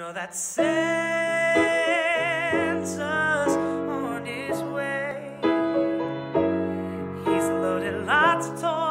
know that Santa's on his way. He's loaded lots of toys.